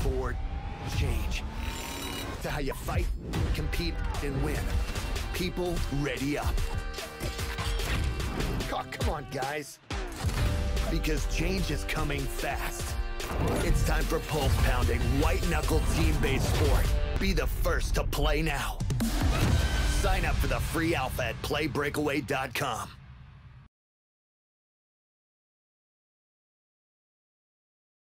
forward, change. To how you fight, compete, and win. People ready up. Oh, come on, guys. Because change is coming fast. It's time for pulse pounding, white knuckle team based sport. Be the first to play now. Sign up for the free alpha at playbreakaway.com.